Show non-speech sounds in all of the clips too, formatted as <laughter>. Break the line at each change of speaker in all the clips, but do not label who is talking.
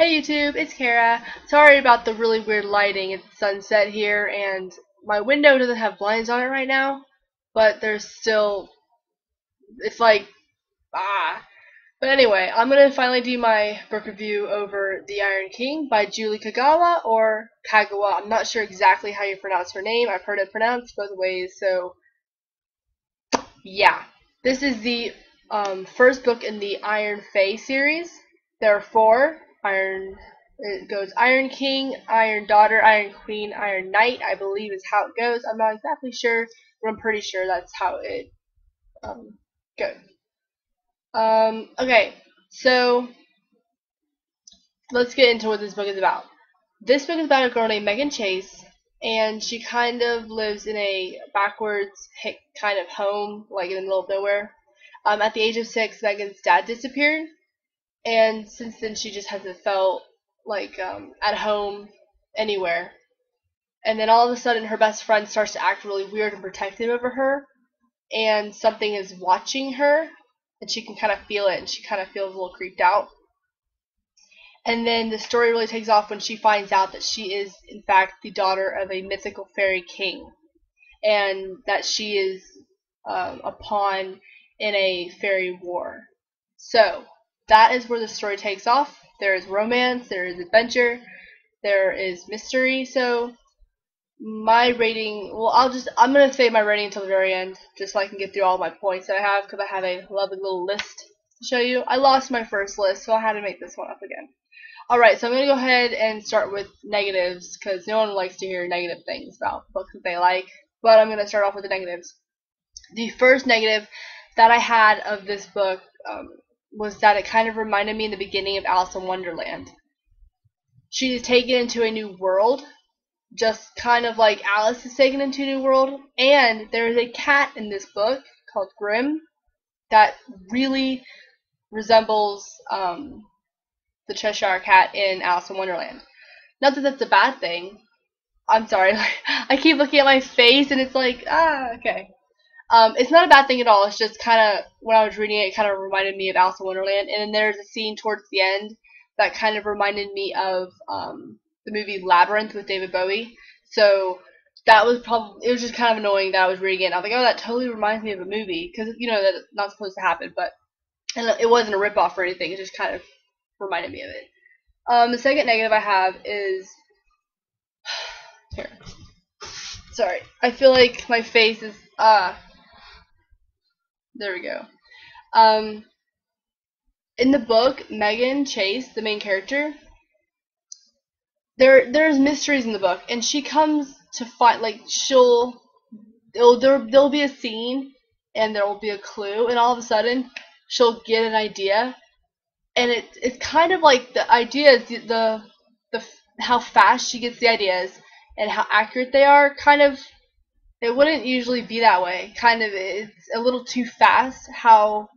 Hey YouTube, it's Kara. Sorry about the really weird lighting. It's sunset here and my window doesn't have blinds on it right now, but there's still it's like ah. But anyway, I'm gonna finally do my book review over The Iron King by Julie Kagawa or Kagawa. I'm not sure exactly how you pronounce her name. I've heard it pronounced both ways, so yeah. This is the um, first book in the Iron Fae series. There are four. Iron it goes Iron King, Iron Daughter, Iron Queen, Iron Knight, I believe is how it goes. I'm not exactly sure, but I'm pretty sure that's how it um, goes. Um, okay, so let's get into what this book is about. This book is about a girl named Megan Chase, and she kind of lives in a backwards kind of home, like in the middle of nowhere. Um, at the age of six, Megan's dad disappeared, and since then she just hasn't felt like um, at home anywhere. And then all of a sudden, her best friend starts to act really weird and protective over her, and something is watching her, and she can kind of feel it, and she kind of feels a little creeped out. And then the story really takes off when she finds out that she is, in fact, the daughter of a mythical fairy king, and that she is um, a pawn in a fairy war. So, that is where the story takes off. There is romance, there is adventure, there is mystery. So my rating, well, I'll just, I'm going to say my rating until the very end, just so I can get through all my points that I have, because I have a lovely little list to show you. I lost my first list, so I had to make this one up again. Alright, so I'm going to go ahead and start with negatives, because no one likes to hear negative things about books that they like, but I'm going to start off with the negatives. The first negative that I had of this book um, was that it kind of reminded me in the beginning of Alice in Wonderland. She is taken into a new world, just kind of like Alice is taken into a new world, and there is a cat in this book called Grim that really resembles um, the Cheshire Cat in Alice in Wonderland. Not that that's a bad thing. I'm sorry. <laughs> I keep looking at my face and it's like, ah, okay. Um, it's not a bad thing at all. It's just kind of when I was reading it, it kind of reminded me of Alice in Wonderland. And then there's a scene towards the end that kind of reminded me of um, the movie Labyrinth with David Bowie. So that was probably it was just kind of annoying that I was reading it. And I was like, oh, that totally reminds me of a movie because you know that's not supposed to happen, but and it wasn't a ripoff or anything. It just kind of reminded me of it. Um, the second negative I have is <sighs> here. Sorry, I feel like my face is. Uh, there we go. Um, in the book, Megan Chase, the main character, there there's mysteries in the book, and she comes to find like she'll there there'll be a scene and there will be a clue, and all of a sudden she'll get an idea, and it it's kind of like the ideas the, the how fast she gets the ideas and how accurate they are kind of it wouldn't usually be that way. Kind of, it's a little too fast how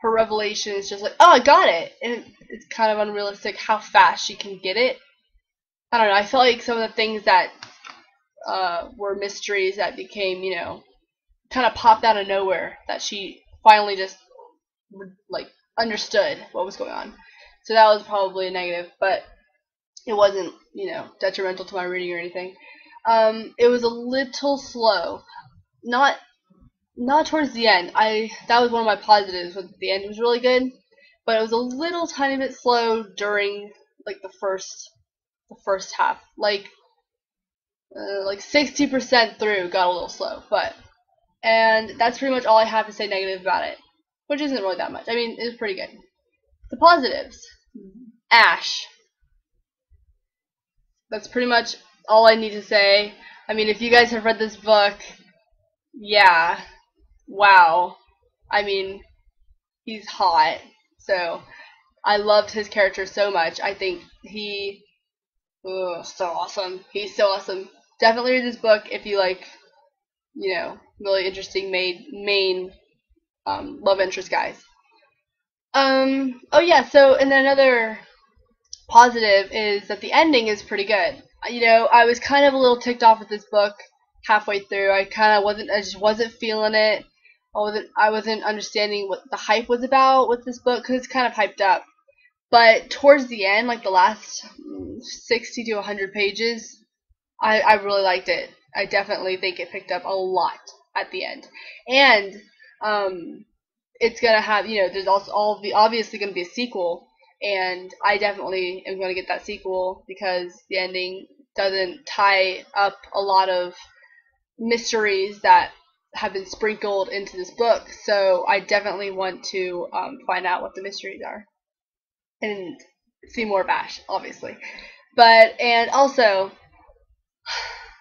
her revelation is just like, oh, I got it. And it's kind of unrealistic how fast she can get it. I don't know. I felt like some of the things that uh, were mysteries that became, you know, kind of popped out of nowhere that she finally just like understood what was going on. So that was probably a negative, but it wasn't, you know, detrimental to my reading or anything. Um, it was a little slow. Not not towards the end. I that was one of my positives. But the end was really good, but it was a little tiny bit slow during like the first the first half. Like uh, like 60% through got a little slow, but and that's pretty much all I have to say negative about it, which isn't really that much. I mean, it's pretty good. The positives. Ash. That's pretty much all I need to say. I mean, if you guys have read this book, yeah, wow. I mean, he's hot. So, I loved his character so much. I think he, oh, so awesome. He's so awesome. Definitely read this book if you like, you know, really interesting main main um, love interest guys. Um. Oh yeah. So, and then another positive is that the ending is pretty good you know, I was kind of a little ticked off with this book halfway through. I kind of wasn't, I just wasn't feeling it. I wasn't, I wasn't understanding what the hype was about with this book because it's kind of hyped up. but towards the end, like the last 60 to 100 pages, I, I really liked it. I definitely think it picked up a lot at the end. And um, it's gonna have you know there's also all the obviously gonna be a sequel, and I definitely am gonna get that sequel because the ending doesn't tie up a lot of mysteries that have been sprinkled into this book. So I definitely want to um, find out what the mysteries are and see more Ash, obviously. But and also,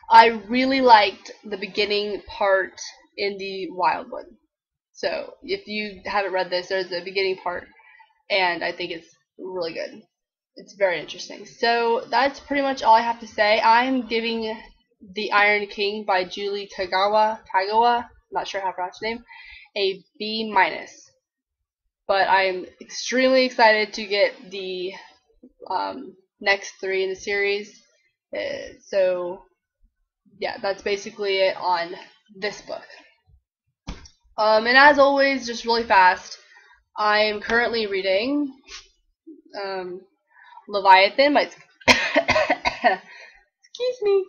I really liked the beginning part in the Wyldwood. So if you haven't read this, there's a beginning part, and I think it's really good. It's very interesting. So that's pretty much all I have to say. I'm giving The Iron King by Julie Kagawa, Kagawa, not sure how to pronounce her name, a B minus. But I'm extremely excited to get the um, next three in the series. Uh, so yeah, that's basically it on this book. Um, and as always, just really fast, I am currently reading um, Leviathan by <coughs> excuse me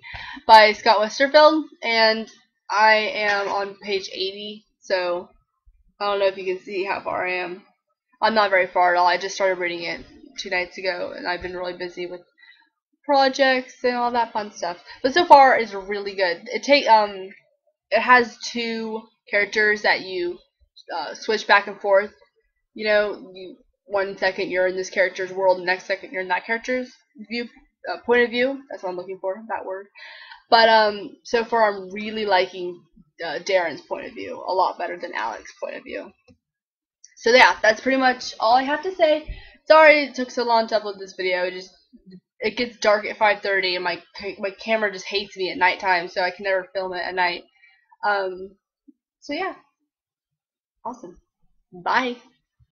by Scott Westerfeld, and I am on page 80. So I don't know if you can see how far I am. I'm not very far at all. I just started reading it two nights ago, and I've been really busy with projects and all that fun stuff. But so far, it's really good. It take um, it has two characters that you uh, switch back and forth. You know, you one second you're in this character's world, the next second you're in that character's view uh, point of view. That's what I'm looking for, that word. But um, so far I'm really liking uh, Deryn's point of view a lot better than Alek's point of view. So yeah, that's pretty much all I have to say. Sorry it took so long to upload this video. It just it gets dark at 5:30 and my my camera just hates me at nighttime, so I can never film it at night. Um, so yeah. Awesome. Bye.